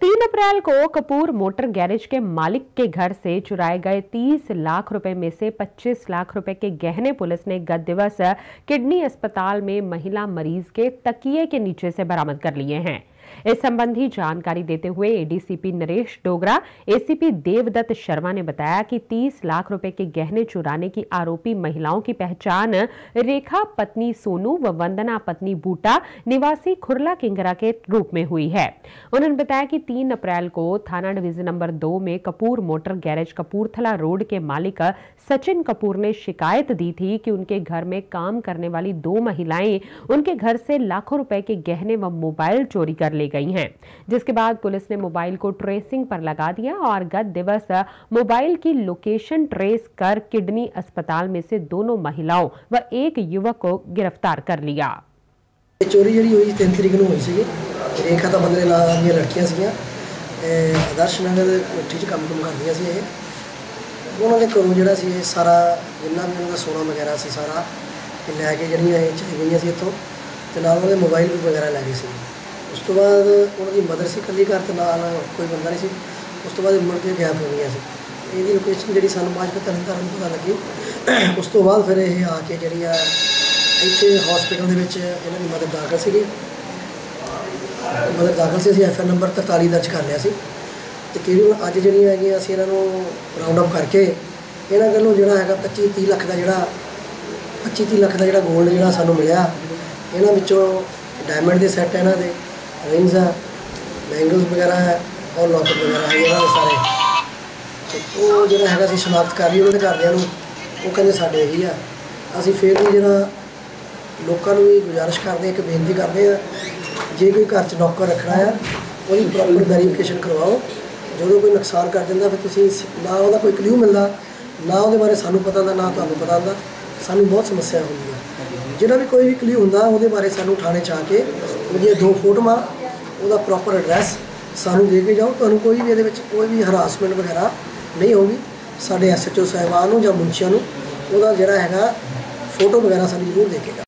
तीन अप्रैल को Kapoor motor garage के मालिक के घर से चुराए गए 30 लाख रुपए में से 25 लाख रुपए के गहने पुलिस ने गत दिवस किडनी अस्पताल में महिला मरीज़ के तकिए के नीचे से बरामद कर लिए हैं। इस संबंधी जानकारी देते हुए एडीसीपी नरेश डोगरा एसीपी देवदत्त शर्मा ने बताया कि 30 लाख रुपए के गहने चुराने की आरोपी महिलाओं की पहचान रेखा पत्नी सोनू व वंदना पत्नी बूटा निवासी खुरला किंगरा के रूप में हुई है। उन्होंने बताया कि तीन अप्रैल को थाना डिवीज़न नंबर दो में Kapoor motor garage Kapurthala road के मालिक सचिन कपूर ने शिकायत दी थी कि उनके घर में काम करने वाली दो महिलाएँ उनके घर से लाखों रुपए के गहने व मोबाइल चोरी कर ले गई हैं जिसके बाद पुलिस ने मोबाइल को ट्रेसिंग पर लगा दिया और गत दिवस मोबाइल की लोकेशन ट्रेस कर किडनी अस्पताल में से दोनों महिलाओं व एक युवक को गिरफ्तार कर लिया ਚੋਰੀ ਜਿਹੜੀ ਹੋਈ 3 ਤਰੀਕ ਨੂੰ ਹੋਈ ਸੀਗੀ ਰੇਖਾ ਤਾਂ ਬੰਦੇ ਨਾਲ ਦੀਆਂ ਲੜਕੀਆਂ ਸੀਗੀਆਂ ਤੇ ਆਦਰਸ਼ ਨਗਰ ਦੇ ਕੋਠੀ 'ਚ ਕੰਮ ਕੰਮ ਕਰਦੀਆਂ ਸੀ ਇਹ ਉਹਨਾਂ ਦੇ ਘਰੋਂ ਜਿਹੜਾ ਸੀ ਇਹ ਸਾਰਾ ਜਿੰਨਾ ਵੀ ਉਹਨਾਂ ਦਾ ਸੋਨਾ ਵਗੈਰਾ ਸੀ ਸਾਰਾ ਇਹ ਲੈ ਕੇ ਜਿਹੜੀਆਂ ਇਹ ਚਲੀ ਗਈਆਂ ਸੀ ਇੱਥੋਂ ਤੇ ਨਾਲ ਉਹਦੇ ਮੋਬਾਈਲ ਵੀ ਵਗੈਰਾ ਲੈ ਗਏ ਸੀ ਉਸ ਤੋਂ ਬਾਅਦ ਉਹਨਾਂ ਦੀ ਮਦਰ ਸੀ ਇਕੱਲੀ ਘਰ ਤੇ ਨਾਲ, ਕੋਈ ਬੰਦਾ ਨਹੀਂ ਸੀ। ਉਸ ਤੋਂ ਬਾਅਦ ਇਹ ਮੁੜ ਕੇ ਗੈਪ ਹੋ ਗਈਆਂ ਸੀ। ਇਹਦੀ ਲੋਕੇਸ਼ਨ ਜਿਹੜੀ ਸਾਨੂੰ ਬਾਅਦ ਵਿੱਚ ਤਰਨ ਤਾਰਨ ਪਤਾ ਲੱਗੀ। ਉਸ ਤੋਂ ਬਾਅਦ ਫਿਰ ਇਹ ਆ ਕੇ ਜਿਹੜੀ ਆ, ਇੱਥੇ ਹਸਪੀਟਲ ਦੇ ਵਿੱਚ ਇਹਨਾਂ ਦੀ ਮਦਰ ਦਾਖਲ ਸੀਗੀ। ਮਦਰ ਦਾਖਲ ਸੀ, ਅਸੀਂ ਐਫ ਨੰਬਰ 43 ਦਰਜ ਕਰ ਲਿਆ ਸੀ। ਤੇ ਕਿਹੜੀ ਅੱਜ ਜਿਹੜੀਆਂ ਹੈਗੀਆਂ, ਅਸੀਂ ਇਹਨਾਂ ਨੂੰ ਰਾਉਂਡ ਅਪ ਕਰਕੇ ਇਹਨਾਂ ਗੱਲੋਂ ਜਿਹੜਾ ਹੈਗਾ 25 30 ਲੱਖ ਦਾ ਜਿਹੜਾ 25 30 ਲੱਖ ਦਾ ਜਿਹੜਾ 골ਡ ਜਿਹੜਾ ਸਾਨੂੰ ਮਿਲਿਆ, ਇਹਨਾਂ ਵਿੱਚੋਂ ਡਾਇਮੰਡ ਦੇ ਸੈੱਟ ਇਹਨਾਂ ਦੇ। ਰਿੰਗਸ ਆ ਬੈਂਗਲਸ ਵਗੈਰਾ ਹੈ ਔਰ ਲੋਕਰ ਵਗੈਰਾ ਹੈ ਇਹਨਾਂ ਦੇ ਸਾਰੇ। ਤੇ ਉਹ ਜਿਹੜਾ ਹੈਗਾ ਸੀ ਸ਼ਨਾਖਤ ਕਰ ਲਈ ਉਹਨਾਂ ਦੇ ਘਰਦਿਆਂ ਨੂੰ। ਉਹ ਕਹਿੰਦੇ ਸਾਡੇ ਇਹੀ ਆ। ਅਸੀਂ ਫੇਰ ਵੀ ਜਿਹੜਾ ਲੋਕਾਂ ਨੂੰ ਵੀ ਗੁਜ਼ਾਰਿਸ਼ ਕਰਦੇ ਇੱਕ ਬੇਨਤੀ ਕਰਦੇ ਆ ਜੇ ਕੋਈ ਘਰ 'ਚ ਨੌਕਰ ਰੱਖਣਾ ਆ, ਉਹਦੀ ਪ੍ਰੋਪਰ ਵੈਰੀਫਿਕੇਸ਼ਨ ਕਰਵਾਓ। ਜਦੋਂ ਕੋਈ ਨੁਕਸਾਨ ਕਰ ਜਾਂਦਾ ਫਿਰ ਤੁਸੀਂ ਨਾ ਉਹਦਾ ਕੋਈ ਕਲੂ ਮਿਲਦਾ, ਨਾ ਉਹਦੇ ਬਾਰੇ ਸਾਨੂੰ ਪਤਾ ਹੁੰਦਾ, ਨਾ ਤੁਹਾਨੂੰ ਪਤਾ ਹੁੰਦਾ। ਸਾਨੂੰ ਬਹੁਤ ਸਮੱਸਿਆ ਹੁੰਦੀ ਹੈ ਜਿਹੜਾ ਵੀ ਕੋਈ ਵੀ ਕਲੂ ਹੁੰਦਾ, ਉਹਦੇ ਬਾਰੇ ਸਾਨੂੰ ਥਾਣੇ 'ਚ ਆ ਕੇ, ਉਹਦੀਆਂ ਦੋ ਫੋਟੋਆਂ ਉਹਦਾ ਪ੍ਰੋਪਰ ਐਡਰੈਸ ਸਾਨੂੰ ਦੇ ਕੇ ਜਾਓ। ਤੁਹਾਨੂੰ ਕੋਈ ਵੀ ਇਹਦੇ ਵਿੱਚ ਕੋਈ ਵੀ ਹਰਾਸਮੈਂਟ ਵਗੈਰਾ ਨਹੀਂ ਹੋਊਗੀ। ਸਾਡੇ ਐਸਐਚਓ ਸਾਹਿਬਾਨ ਨੂੰ ਜਾਂ ਮੁਨਸ਼ੀਆਂ ਨੂੰ ਉਹਦਾ ਜਿਹੜਾ ਹੈਗਾ ਫੋਟੋ ਵਗੈਰਾ ਸਾਨੂੰ ਜ਼ਰੂਰ ਦੇ ਕੇ ਜਾਓ।